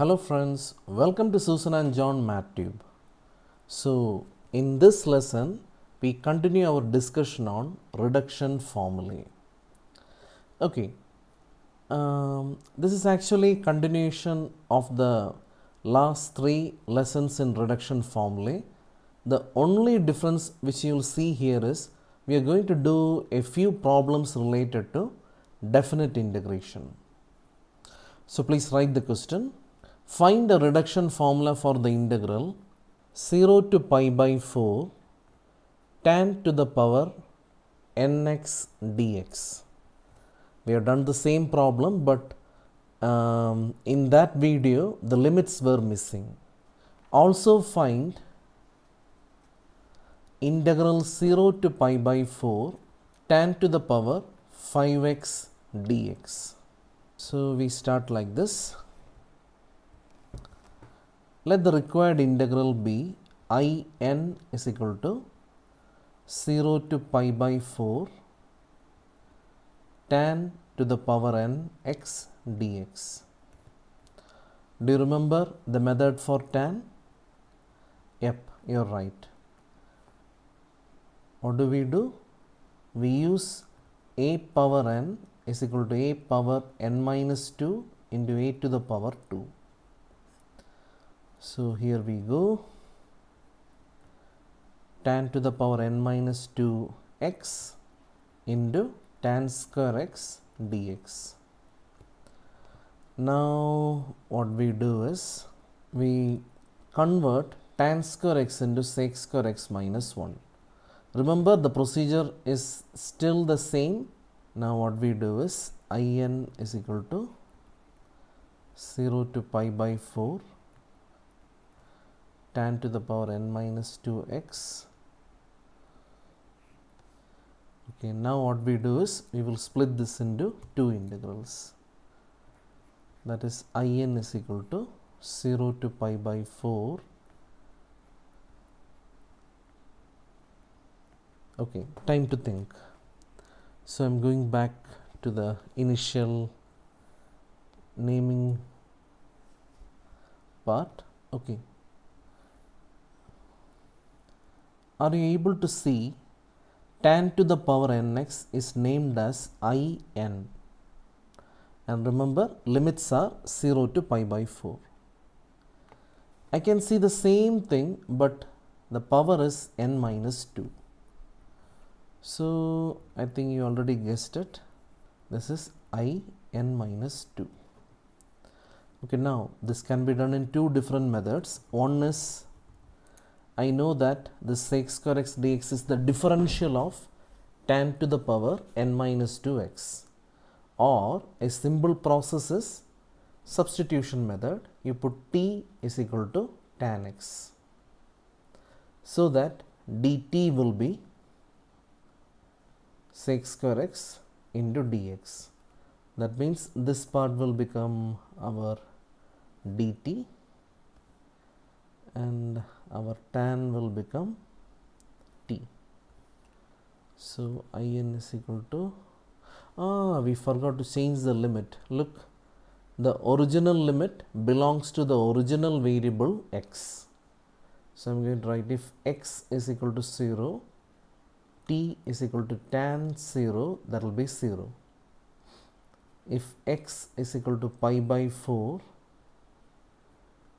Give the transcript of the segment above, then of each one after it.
Hello friends, welcome to Susan and John MathTube. So, in this lesson, we continue our discussion on reduction formulae. Okay, um, this is actually continuation of the last three lessons in reduction formulae. The only difference which you will see here is we are going to do a few problems related to definite integration. So please write the question. Find a reduction formula for the integral 0 to pi by 4 tan to the power nx dx. We have done the same problem but um, in that video the limits were missing. Also find integral 0 to pi by 4 tan to the power 5x dx. So we start like this. Let the required integral be i n is equal to 0 to pi by 4 tan to the power n x dx. Do you remember the method for tan? Yep, you're right. What do we do? We use a power n is equal to a power n minus 2 into a to the power 2. So here we go tan to the power n minus 2 x into tan square x dx. Now what we do is we convert tan square x into sec square x minus 1. Remember the procedure is still the same. Now what we do is in is equal to 0 to pi by 4 tan to the power n minus 2x. Okay, now what we do is we will split this into two integrals. That is in is equal to 0 to pi by 4 okay time to think so i'm going back to the initial naming part okay are you able to see tan to the power nx is named as in and remember limits are 0 to pi by 4 i can see the same thing but the power is n minus 2 so I think you already guessed it. This is i n minus 2. Okay, now this can be done in two different methods. One is I know that this sec square x dx is the differential of tan to the power n minus 2x or a simple process is substitution method. You put t is equal to tan x so that dt will be sec square x into dx. That means this part will become our dt and our tan will become t. So in is equal to ah we forgot to change the limit. Look the original limit belongs to the original variable x. So I'm going to write if x is equal to 0 t is equal to tan 0 that will be 0 if x is equal to pi by 4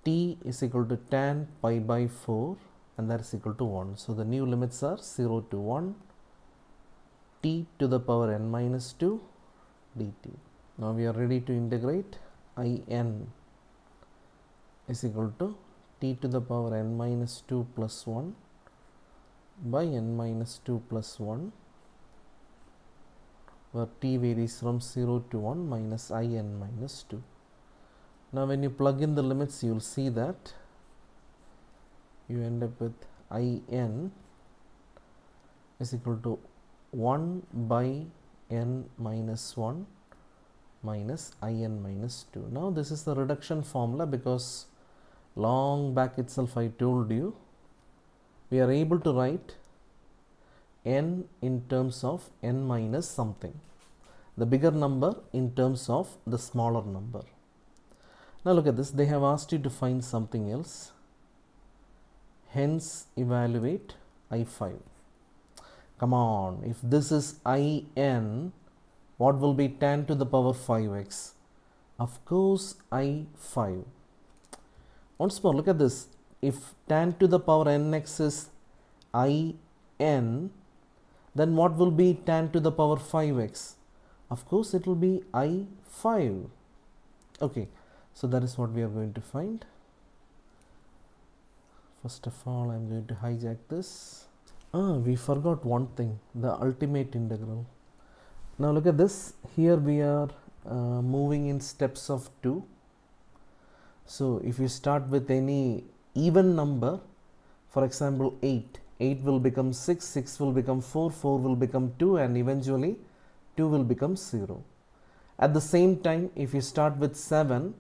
t is equal to tan pi by 4 and that is equal to 1 so the new limits are 0 to 1 t to the power n minus 2 dt. Now we are ready to integrate. In is equal to t to the power n minus 2 plus 1 by n minus 2 plus 1 where t varies from 0 to 1 minus i n minus 2. Now when you plug in the limits you will see that you end up with i n is equal to 1 by n minus 1 minus i n minus 2. Now this is the reduction formula because long back itself I told you we are able to write n in terms of n minus something the bigger number in terms of the smaller number Now look at this, they have asked you to find something else. Hence evaluate I5. Come on, if this is IN, what will be tan to the power 5x? Of course, I5. Once more, look at this. If tan to the power nx is IN, then what will be tan to the power 5x? Of course, it will be I5. Okay, so that is what we are going to find. First of all, I am going to hijack this. Ah, we forgot one thing, the ultimate integral. Now look at this, here we are uh, moving in steps of 2. So if you start with any even number, for example 8, 8 will become 6, 6 will become 4, 4 will become 2 and eventually 2 will become 0. At the same time, if you start with 7,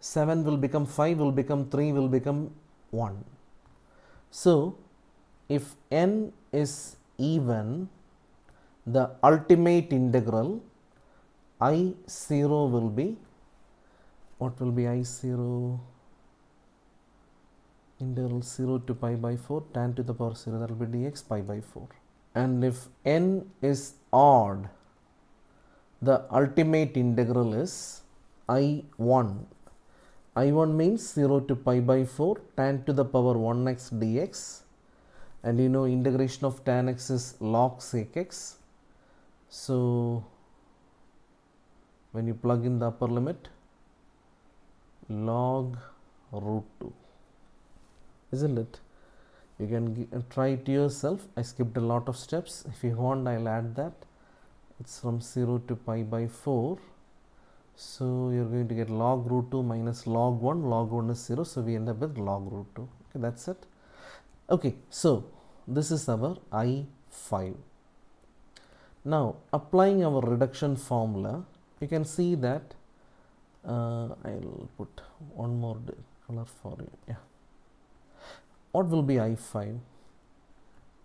7 will become 5, will become 3, will become 1. So, if n is even, the ultimate integral I0 will be, what will be I0? Integral 0 to pi by 4 tan to the power 0 that will be dx pi by 4. And if n is odd, the ultimate integral is I1 I1 means 0 to pi by 4 tan to the power 1x dx. And you know integration of tan x is log sec x. So, when you plug in the upper limit log root 2 isn't it? You can uh, try it yourself. I skipped a lot of steps. If you want I'll add that. It's from 0 to pi by 4 so you're going to get log root 2 minus log 1, log 1 is 0, so we end up with log root 2. Okay, that's it. Okay, so this is our I5. Now, applying our reduction formula, you can see that uh, I'll put one more color for you. Yeah. What will be I5?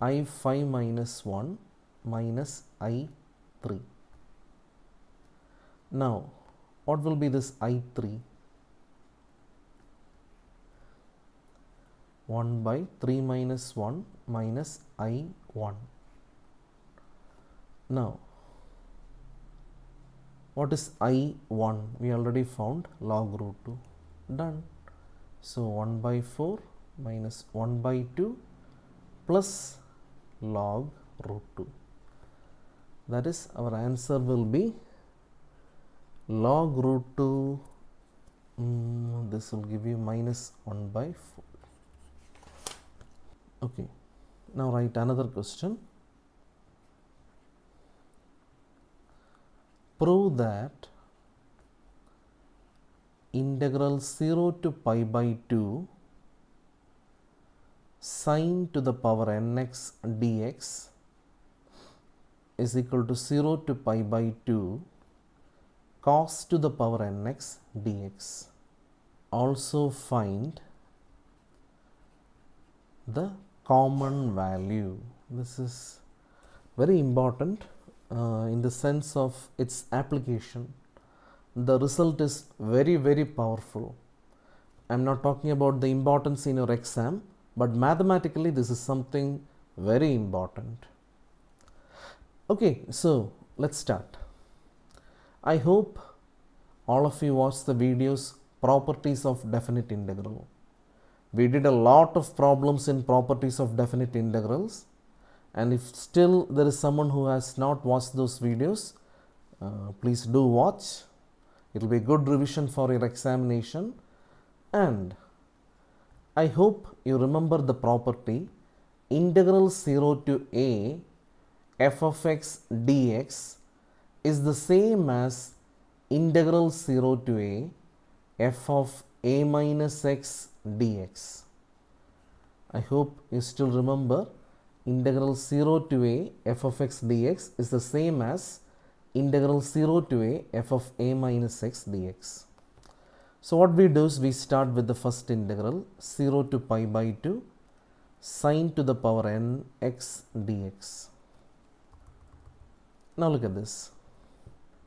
I5 minus 1 minus I3. Now, what will be this I3? 1 by 3 minus 1 minus I1. Now, what is I1? We already found log root 2. Done. So, 1 by 4 minus 1 by 2 plus log root 2. That is our answer will be log root 2 mm, this will give you minus 1 by 4 okay now write another question. Prove that integral 0 to pi by 2 sine to the power nx dx is equal to 0 to pi by 2 cos to the power nx dx. Also find the common value. This is very important uh, in the sense of its application. The result is very, very powerful. I'm not talking about the importance in your exam, but mathematically, this is something very important. Okay, so let's start. I hope all of you watched the videos properties of definite integral. We did a lot of problems in properties of definite integrals and if still there is someone who has not watched those videos, uh, please do watch. It will be a good revision for your examination and I hope you remember the property integral 0 to a f of x dx is the same as integral 0 to a f of a minus x dx. I hope you still remember integral 0 to a f of x dx is the same as integral 0 to a f of a minus x dx. So what we do is we start with the first integral 0 to pi by 2 sine to the power n x dx. Now look at this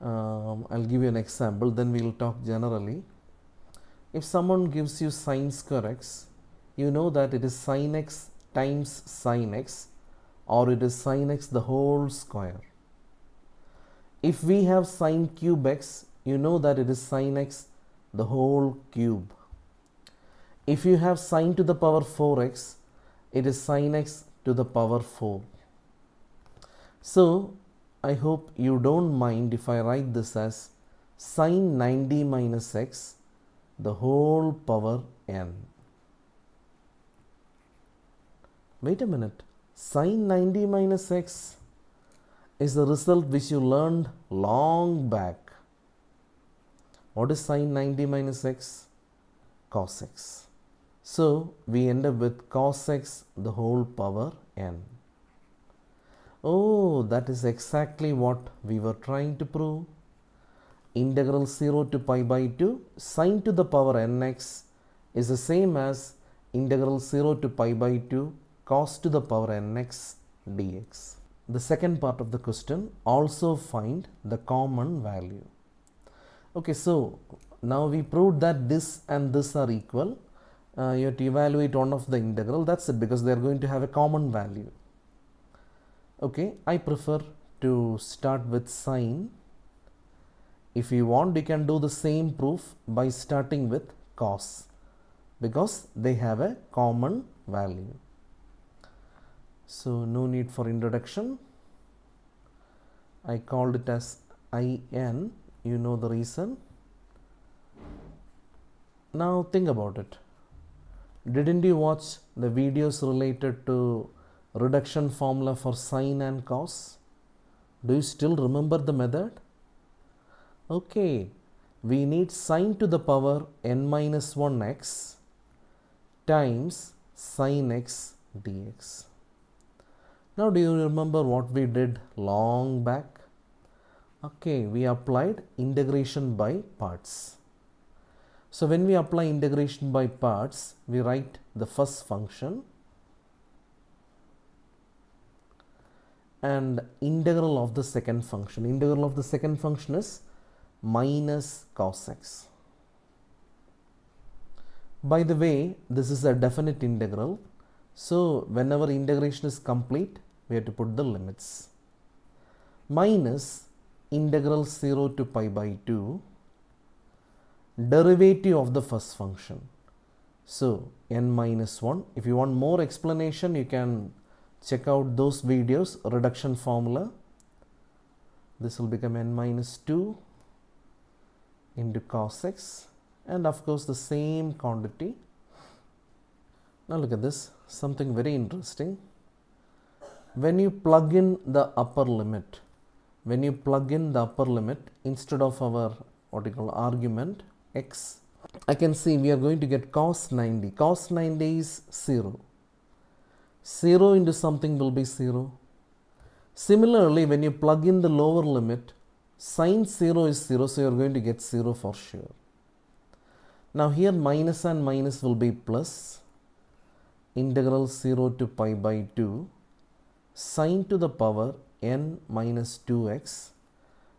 um, I'll give you an example then we will talk generally if someone gives you sine square x, you know that it is sine x times sine x or it is sine x the whole square. If we have sine cube x, you know that it is sine x the whole cube. If you have sine to the power 4x, it is sine x to the power 4. So, I hope you don't mind if I write this as sine 90 minus x the whole power n. Wait a minute, sine 90 minus x is the result which you learned long back. What is sine 90 minus x? Cos x. So we end up with cos x the whole power n. Oh, that is exactly what we were trying to prove. Integral 0 to pi by 2 sine to the power nx is the same as integral 0 to pi by 2 cos to the power nx dx. The second part of the question also find the common value. Okay, so now we proved that this and this are equal. Uh, you have to evaluate one of the integral. That's it because they are going to have a common value. Okay, I prefer to start with sine if you want, you can do the same proof by starting with cos because they have a common value. So, no need for introduction. I called it as IN, you know the reason. Now, think about it. Didn't you watch the videos related to reduction formula for sine and cos? Do you still remember the method? Okay, we need sine to the power n minus 1 x times sine x dx. Now do you remember what we did long back? Okay, we applied integration by parts. So when we apply integration by parts, we write the first function and integral of the second function. Integral of the second function is minus cos x. By the way, this is a definite integral. So, whenever integration is complete, we have to put the limits. Minus integral 0 to pi by 2 derivative of the first function. So, n minus 1. If you want more explanation, you can check out those videos, reduction formula. This will become n minus 2 into cos x and of course the same quantity. Now look at this, something very interesting. When you plug in the upper limit, when you plug in the upper limit instead of our what you call argument x, I can see we are going to get cos 90. Cos 90 is 0. 0 into something will be 0. Similarly, when you plug in the lower limit, Sine 0 is 0, so you are going to get 0 for sure. Now here minus and minus will be plus integral 0 to pi by 2 sine to the power n minus 2x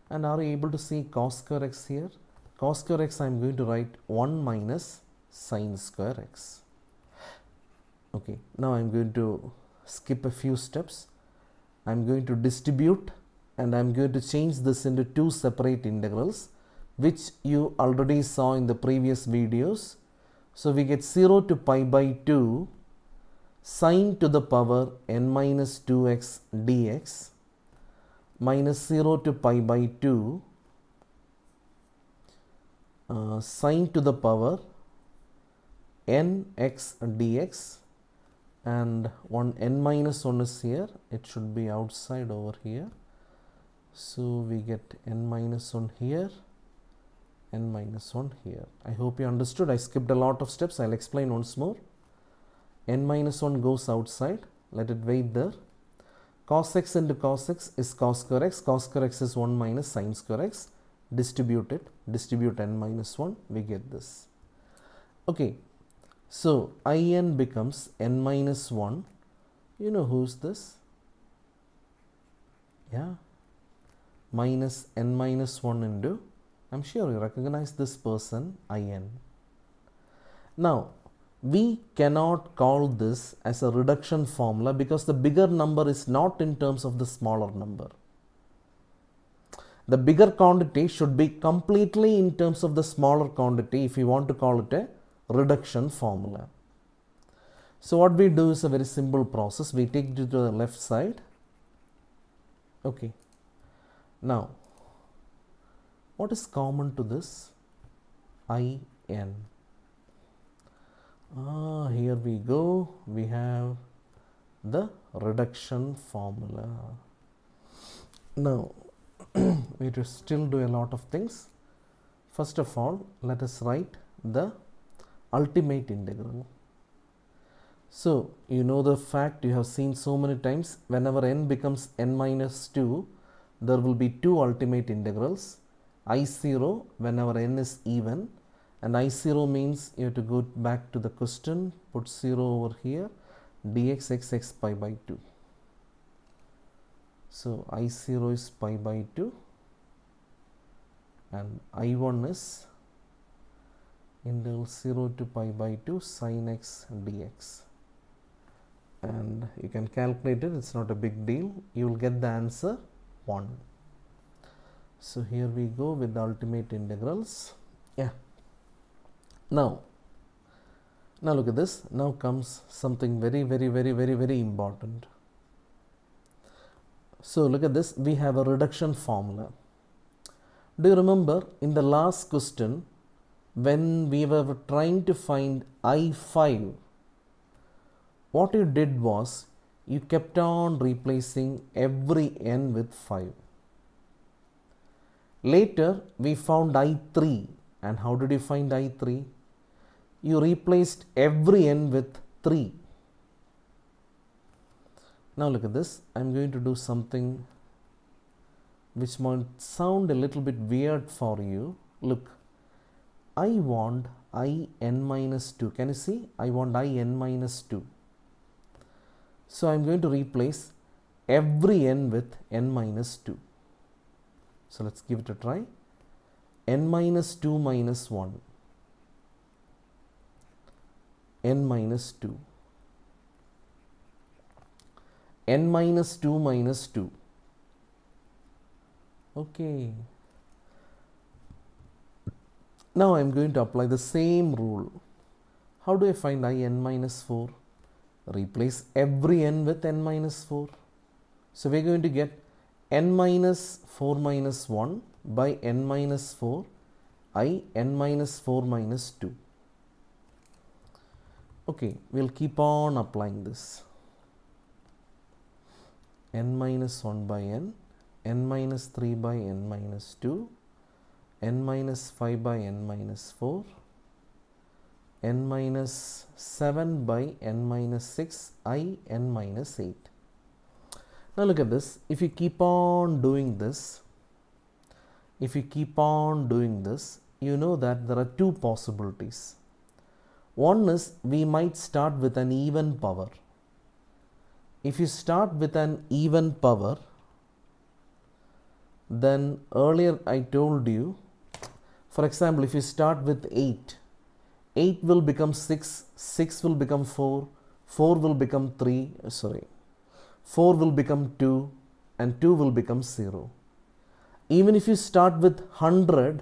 and are you able to see cos square x here? Cos square x I am going to write 1 minus sine square x. Okay, now I am going to skip a few steps. I am going to distribute and I am going to change this into two separate integrals which you already saw in the previous videos. So we get 0 to pi by 2 sine to the power n minus 2x dx minus 0 to pi by 2 uh, sine to the power n x dx and one n minus 1 is here. It should be outside over here. So we get n minus 1 here n minus 1 here. I hope you understood. I skipped a lot of steps. I'll explain once more. n minus 1 goes outside. Let it wait there. Cos x into cos x is cos square x. Cos square x is 1 minus sine square x. Distribute it. Distribute n minus 1 we get this. Okay so in becomes n minus 1 you know who's this yeah minus n minus 1 into, I am sure you recognize this person in. Now, we cannot call this as a reduction formula because the bigger number is not in terms of the smaller number. The bigger quantity should be completely in terms of the smaller quantity if you want to call it a reduction formula. So what we do is a very simple process. We take it to the left side. Okay. Now, what is common to this? IN. Ah, here we go. We have the reduction formula. Now, we still do a lot of things. First of all, let us write the ultimate integral. So, you know the fact you have seen so many times whenever n becomes n minus 2, there will be two ultimate integrals I0 whenever n is even and I0 means you have to go back to the question, put 0 over here, dx x x pi by 2. So, I0 is pi by 2 and I1 is integral 0 to pi by 2 sin x dx. And you can calculate it it's not a big deal. You will get the answer 1 so here we go with the ultimate integrals. Yeah. Now now look at this. Now comes something very very very very very important. So look at this. We have a reduction formula. Do you remember in the last question when we were trying to find i5 what you did was you kept on replacing every n with 5. Later we found i3 and how did you find i3? You replaced every n with 3. Now look at this. I am going to do something which might sound a little bit weird for you. Look, I want i n minus 2. Can you see? I want i n minus 2. So I am going to replace every n with n minus 2. So let's give it a try. n minus 2 minus 1, n minus 2, n minus 2 minus 2. Okay. Now I am going to apply the same rule. How do I find i n minus 4? replace every n with n minus 4. So, we are going to get n minus 4 minus 1 by n minus 4 i n minus 4 minus 2. Okay, we will keep on applying this n minus 1 by n, n minus 3 by n minus 2, n minus 5 by n minus 4, n minus 7 by n minus 6 i n minus 8. Now look at this. If you keep on doing this, if you keep on doing this, you know that there are two possibilities. One is we might start with an even power. If you start with an even power, then earlier I told you, for example, if you start with 8, 8 will become 6, 6 will become 4, 4 will become 3, uh, sorry, 4 will become 2 and 2 will become 0. Even if you start with 100,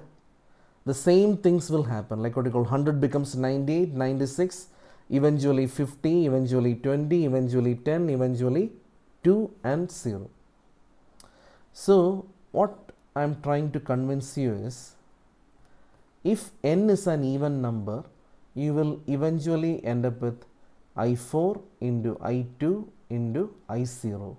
the same things will happen like what you call 100 becomes 98, 96, eventually 50, eventually 20, eventually 10, eventually 2 and 0. So, what I am trying to convince you is if n is an even number, you will eventually end up with I4 into I2 into I0.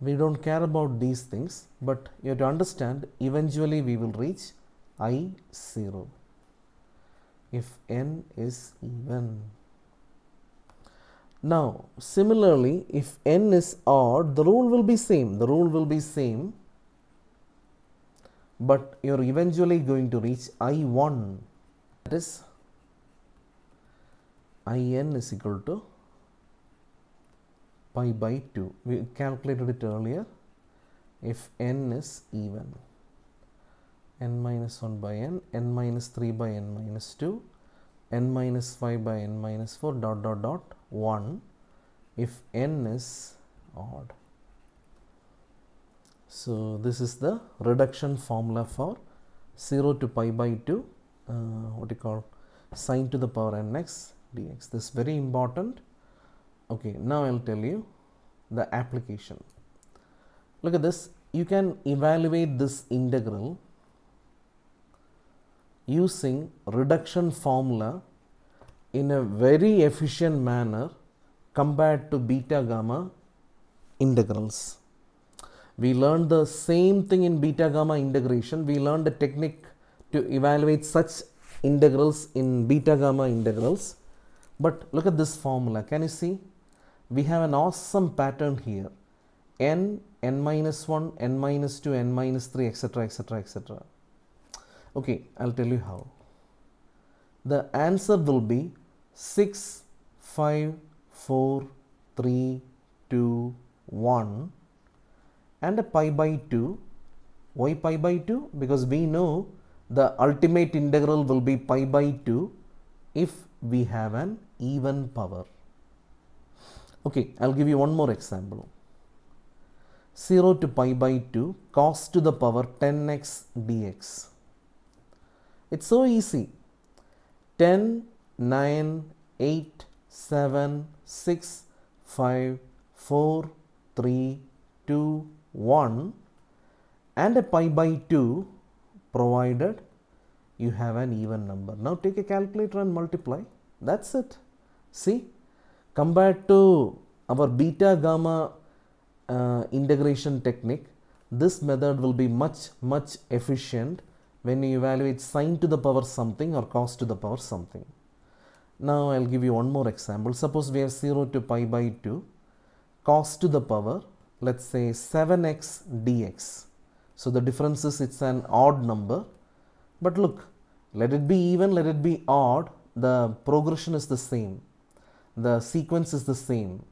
We don't care about these things, but you have to understand eventually we will reach I0 if n is even. Now, similarly, if n is odd, the rule will be same. The rule will be same, but you are eventually going to reach I1 that is in is equal to pi by 2 we calculated it earlier. If n is even n minus 1 by n n minus 3 by n minus 2 n minus 5 by n minus 4 dot dot dot 1 if n is odd. So, this is the reduction formula for 0 to pi by 2 uh, what you call sine to the power nx dx. This is very important. Okay, now I will tell you the application. Look at this, you can evaluate this integral using reduction formula in a very efficient manner compared to beta gamma integrals. We learned the same thing in beta gamma integration. We learned the technique to evaluate such integrals in beta gamma integrals. But look at this formula. Can you see? We have an awesome pattern here. n, n minus 1, n minus 2, n minus 3, etc., etc., etc. Okay, I'll tell you how. The answer will be 6, 5, 4, 3, 2, 1 and a pi by 2. Why pi by 2? Because we know the ultimate integral will be pi by 2 if we have an even power. Okay, I'll give you one more example. 0 to pi by 2 cos to the power 10x dx. It's so easy. 10, 9, 8, 7, 6, 5, 4, 3, 2, 1 and a pi by 2 provided you have an even number. Now take a calculator and multiply. That's it. See, compared to our beta gamma uh, integration technique, this method will be much, much efficient when you evaluate sine to the power something or cos to the power something. Now I'll give you one more example. Suppose we have 0 to pi by 2 cos to the power let's say 7x dx. So the difference is it's an odd number but look let it be even let it be odd the progression is the same the sequence is the same.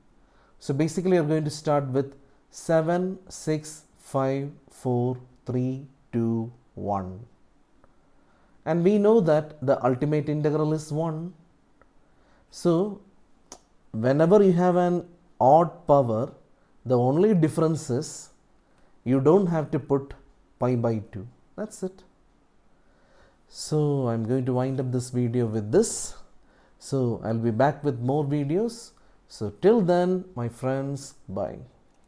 So basically you're going to start with 7 6 5 4 3 2 1 and we know that the ultimate integral is 1. So, whenever you have an odd power, the only difference is you don't have to put pi by 2. That's it. So, I'm going to wind up this video with this. So, I'll be back with more videos. So, till then, my friends, bye.